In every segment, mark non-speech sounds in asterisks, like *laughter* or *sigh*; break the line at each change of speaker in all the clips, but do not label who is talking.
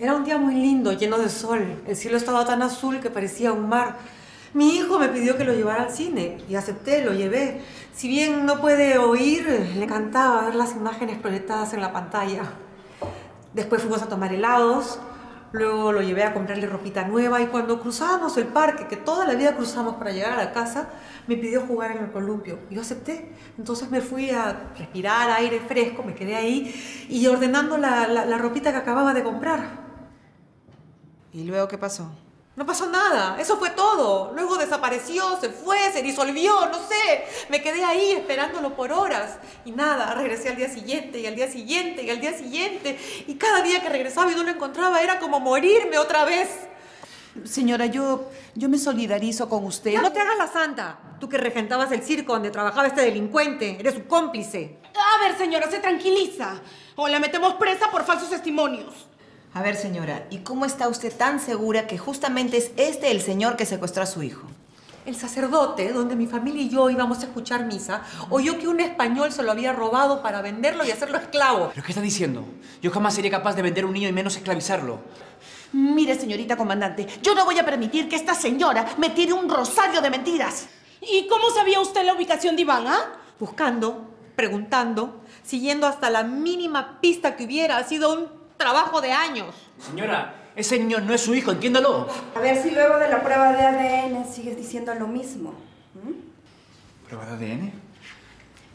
Era un día muy lindo, lleno de sol. El cielo estaba tan azul que parecía un mar. Mi hijo me pidió que lo llevara al cine y acepté, lo llevé. Si bien no puede oír, le encantaba ver las imágenes proyectadas en la pantalla. Después fuimos a tomar helados, luego lo llevé a comprarle ropita nueva y cuando cruzábamos el parque, que toda la vida cruzamos para llegar a la casa, me pidió jugar en el columpio. Yo acepté. Entonces me fui a respirar aire fresco, me quedé ahí y ordenando la, la, la ropita que acababa de comprar.
¿Y luego qué pasó?
No pasó nada, eso fue todo. Luego desapareció, se fue, se disolvió, no sé. Me quedé ahí esperándolo por horas. Y nada, regresé al día siguiente y al día siguiente y al día siguiente. Y cada día que regresaba y no lo encontraba era como morirme otra vez.
Señora, yo, yo me solidarizo con usted.
No te hagas la santa. Tú que regentabas el circo donde trabajaba este delincuente. Eres su cómplice.
A ver, señora, se tranquiliza. O la metemos presa por falsos testimonios.
A ver, señora, ¿y cómo está usted tan segura que justamente es este el señor que secuestró a su hijo?
El sacerdote, donde mi familia y yo íbamos a escuchar misa, oyó que un español se lo había robado para venderlo y hacerlo esclavo.
¿Pero qué está diciendo? Yo jamás sería capaz de vender un niño y menos esclavizarlo.
Mire, señorita comandante, yo no voy a permitir que esta señora me tire un rosario de mentiras.
¿Y cómo sabía usted la ubicación de Iván, ah?
Buscando, preguntando, siguiendo hasta la mínima pista que hubiera. Ha sido un trabajo de años.
Señora, ese niño no es su hijo, entiéndalo.
A ver si luego de la prueba de ADN sigues diciendo lo mismo. ¿Mm?
¿Prueba de ADN?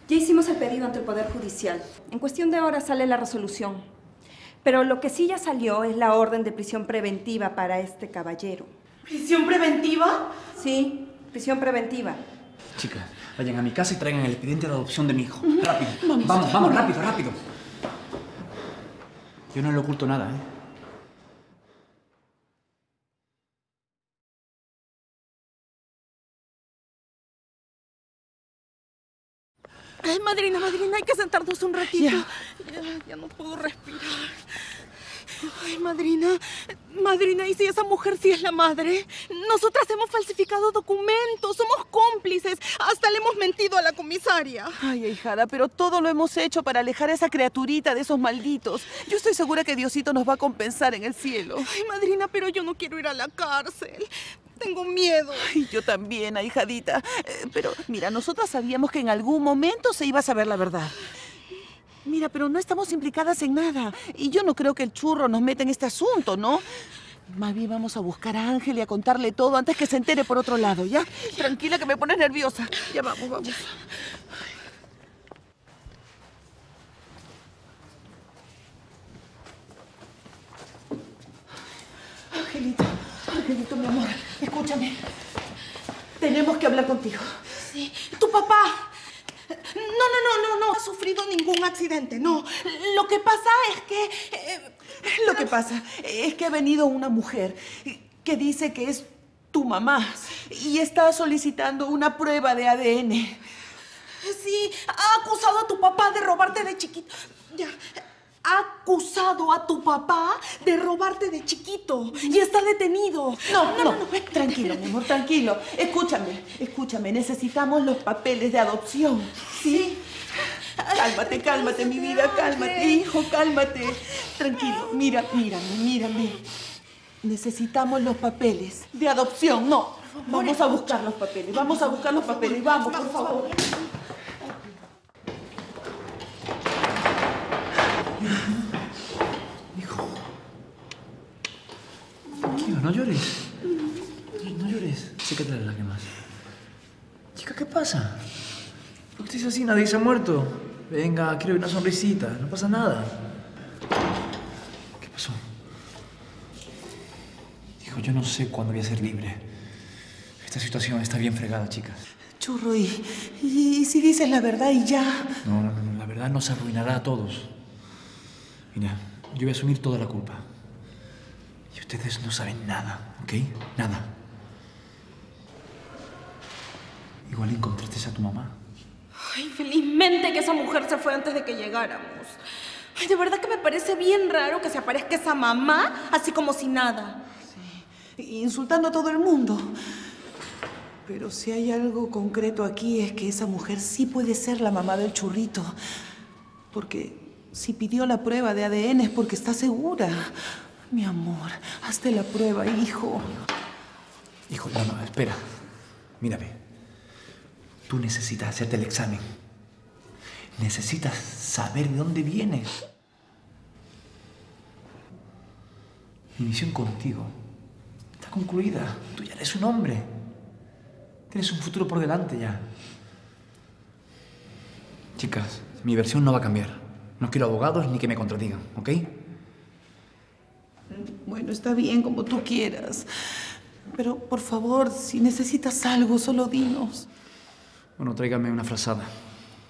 Ya hicimos el pedido ante el Poder Judicial. En cuestión de horas sale la resolución. Pero lo que sí ya salió es la orden de prisión preventiva para este caballero.
¿Prisión preventiva?
Sí, prisión preventiva.
Chicas, vayan a mi casa y traigan el expediente de adopción de mi hijo. Rápido. Vamos, vamos, rápido, rápido. Yo no le oculto nada, ¿eh?
Ay, madrina, madrina, hay que sentarnos un ratito. Ya, ya, no puedo respirar. Ay, madrina, madrina, ¿y si esa mujer sí es la madre? Nosotras hemos falsificado documentos, somos cómplices, hasta le hemos mentido a la comisaria.
Ay, hijada, pero todo lo hemos hecho para alejar a esa criaturita de esos malditos. Yo estoy segura que Diosito nos va a compensar en el cielo.
Ay, madrina, pero yo no quiero ir a la cárcel. Tengo miedo.
Ay, yo también, ahijadita. Eh, pero mira, nosotras sabíamos que en algún momento se iba a saber la verdad. Mira, pero no estamos implicadas en nada. Y yo no creo que el churro nos meta en este asunto, ¿no? Más bien vamos a buscar a Ángel y a contarle todo antes que se entere por otro lado, ¿ya? Tranquila, que me pones nerviosa. Ya vamos, vamos. Angelito, Angelito, mi amor, escúchame. Tenemos que hablar contigo.
Sí, tu papá. No, no, no, no, no ha sufrido ningún accidente, no. Lo que pasa es que... *laughs*
Lo que pasa es que ha venido una mujer que dice que es tu mamá y está solicitando una prueba de ADN.
sí, ha acusado a tu papá de robarte de chiquito. Ya. Ha acusado a tu papá de robarte de chiquito y está detenido.
No, no, tranquilo, mi amor, tranquilo. Escúchame, escúchame, necesitamos los papeles de adopción. ¿Sí? Cálmate, cálmate, mi vida, cálmate, hijo, cálmate. Tranquilo, mira, mírame, mírame. Necesitamos los papeles de adopción, no. Vamos a buscar los papeles, vamos a buscar los papeles, vamos, por favor.
Hijo. Tranquilo, no llores. No llores. Sécate las lágrimas. Chica, ¿qué pasa? ¿Por qué estás así? Nadie se ha muerto. Venga, quiero una sonrisita. No pasa nada. ¿Qué pasó? Hijo, yo no sé cuándo voy a ser libre. Esta situación está bien fregada, chicas.
Churro, y, y si dices la verdad y ya.
No, no, no, la verdad nos arruinará a todos. Mira, yo voy a asumir toda la culpa. Y ustedes no saben nada, ¿ok? Nada. Igual encontraste a tu mamá.
Ay, felizmente que esa mujer se fue antes de que llegáramos. Ay, de verdad que me parece bien raro que se aparezca esa mamá así como si nada.
Insultando a todo el mundo. Pero si hay algo concreto aquí es que esa mujer sí puede ser la mamá del churrito. Porque si pidió la prueba de ADN es porque está segura. Mi amor, hazte la prueba, hijo.
Hijo, no, no, espera. Mírame. Tú necesitas hacerte el examen. Necesitas saber de dónde vienes. Mi misión contigo está concluida. Tú ya eres un hombre. Tienes un futuro por delante ya. Chicas, mi versión no va a cambiar. No quiero abogados ni que me contradigan, ¿ok?
Bueno, está bien como tú quieras. Pero por favor, si necesitas algo, solo dinos.
Bueno, tráigame una frazada,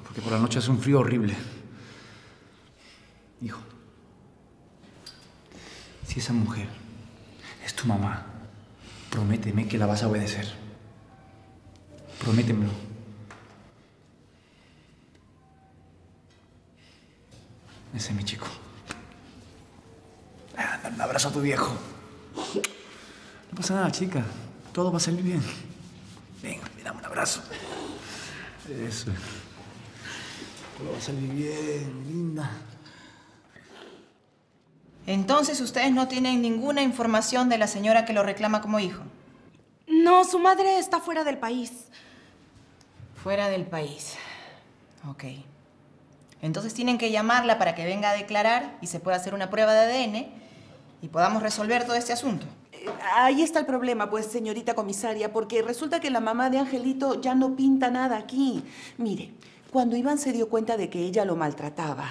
porque por la noche hace un frío horrible. Hijo, si esa mujer es tu mamá, prométeme que la vas a obedecer. Prométemelo. Ese es mi chico. Ah, dale un abrazo a tu viejo. No pasa nada, chica. Todo va a salir bien. Venga, me dame un abrazo. Eso. Todo va a salir bien, linda.
Entonces ustedes no tienen ninguna información de la señora que lo reclama como hijo.
No, su madre está fuera del país.
Fuera del país. Ok. Entonces tienen que llamarla para que venga a declarar y se pueda hacer una prueba de ADN y podamos resolver todo este asunto.
Ahí está el problema, pues, señorita comisaria, porque resulta que la mamá de Angelito ya no pinta nada aquí. Mire, cuando Iván se dio cuenta de que ella lo maltrataba,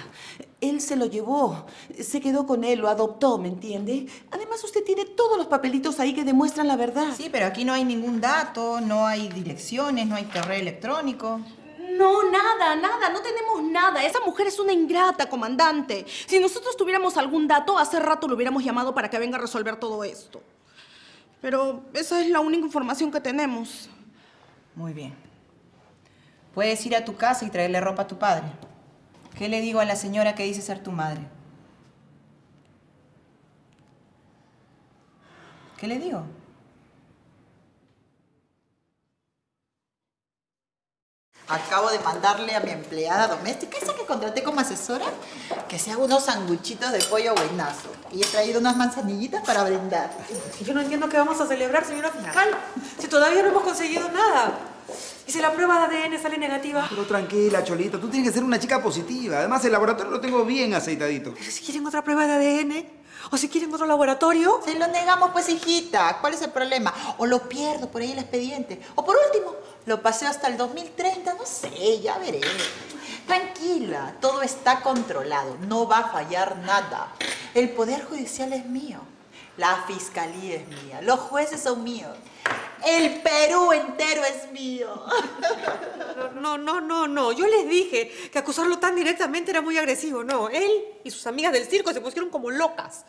él se lo llevó, se quedó con él, lo adoptó, ¿me entiende? Además, usted tiene todos los papelitos ahí que demuestran la verdad.
Sí, pero aquí no hay ningún dato, no hay direcciones, no hay correo electrónico.
No, nada, nada, no tenemos nada. Esa mujer es una ingrata, comandante. Si nosotros tuviéramos algún dato, hace rato lo hubiéramos llamado para que venga a resolver todo esto. Pero esa es la única información que tenemos.
Muy bien. Puedes ir a tu casa y traerle ropa a tu padre. ¿Qué le digo a la señora que dice ser tu madre? ¿Qué le digo?
Acabo de mandarle a mi empleada doméstica, esa que contraté como asesora, que se haga unos sanguchitos de pollo buenazo. Y he traído unas manzanillitas para brindar.
Yo no entiendo qué vamos a celebrar, señora fiscal, si todavía no hemos conseguido nada. ¿Y si la prueba de ADN sale negativa?
Pero tranquila, Cholito, tú tienes que ser una chica positiva. Además, el laboratorio lo tengo bien aceitadito.
Pero si quieren otra prueba de ADN, o si quieren otro laboratorio.
Se lo negamos, pues, hijita. ¿Cuál es el problema? O lo pierdo por ahí el expediente. O por último, lo paseo hasta el 2030. No sé, ya veré. Tranquila, todo está controlado. No va a fallar nada. El Poder Judicial es mío. La Fiscalía es mía. Los jueces son míos. El Perú entero es mío. *laughs*
No, no, no, no. Yo les dije que acusarlo tan directamente era muy agresivo. No, él y sus amigas del circo se pusieron como locas.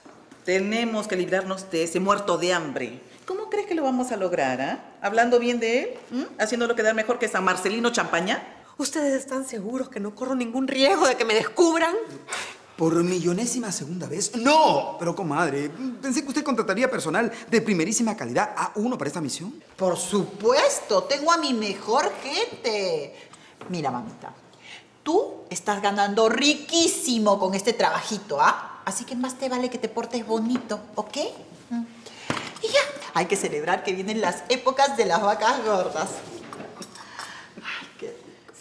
Tenemos que librarnos de ese muerto de hambre. ¿Cómo crees que lo vamos a lograr, ah? ¿Hablando bien de él? ¿Mm? ¿Haciéndolo quedar mejor que San Marcelino Champaña?
¿Ustedes están seguros que no corro ningún riesgo de que me descubran?
¿Por millonésima segunda vez? ¡No! Pero, comadre, pensé que usted contrataría personal de primerísima calidad a uno para esta misión.
Por supuesto, tengo a mi mejor gente. Mira, mamita, tú estás ganando riquísimo con este trabajito, ¿ah? Así que más te vale que te portes bonito, ¿ok? Mm. Hay que celebrar que vienen las épocas de las vacas gordas. Ay, qué rico.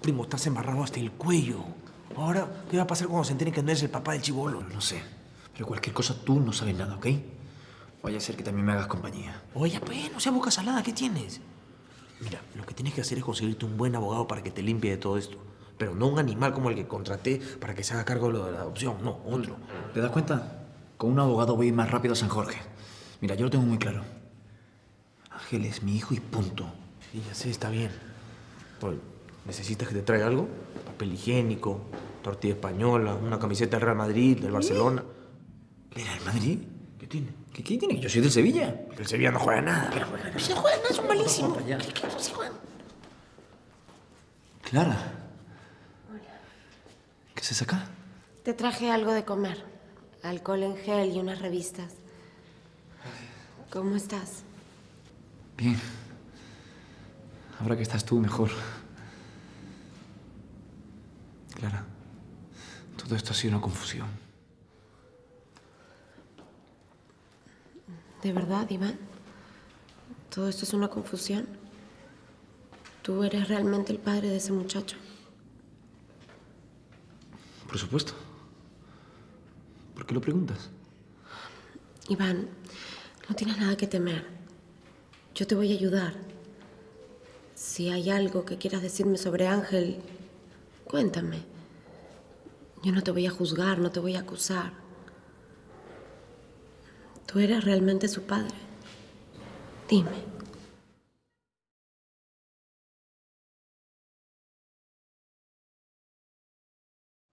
Primo, estás embarrado hasta el cuello. Ahora, ¿qué va a pasar cuando se enteren que no eres el papá del chivolo?
No sé, pero cualquier cosa tú no sabes nada, ¿ok? Vaya a ser que también me hagas compañía.
Oye, pues, no sea boca salada, ¿qué tienes? Mira, lo que tienes que hacer es conseguirte un buen abogado para que te limpie de todo esto. Pero no un animal como el que contraté para que se haga cargo de lo de la adopción. No, otro.
¿Te das cuenta? Con un abogado voy a ir más rápido a San Jorge. Mira, yo lo tengo muy claro. Ángel es mi hijo y punto.
Sí, ya sé, está bien. Oye, ¿necesitas que te traiga algo? Papel higiénico, tortilla española, una camiseta del Real Madrid, del Barcelona.
¿Del Real Madrid?
¿Qué tiene?
¿Qué, qué tiene? Yo soy del Sevilla.
Pero el Sevilla no juega nada.
Si no juegan nada, son malísimos.
allá.
¿Qué- qué- si juegan?
Clara. ¿Qué haces acá?
Te traje algo de comer. Alcohol en gel y unas revistas. ¿Cómo estás?
Bien. Ahora que estás tú, mejor. Clara, Todo esto ha sido una confusión.
¿De verdad, Iván? ¿Todo esto es una confusión? ¿Tú eres realmente el padre de ese muchacho?
Por supuesto. ¿Por qué lo preguntas?
Iván, no tienes nada que temer. Yo te voy a ayudar. Si hay algo que quieras decirme sobre Ángel, cuéntame. Yo no te voy a juzgar, no te voy a acusar. Tú eres realmente su padre. Dime.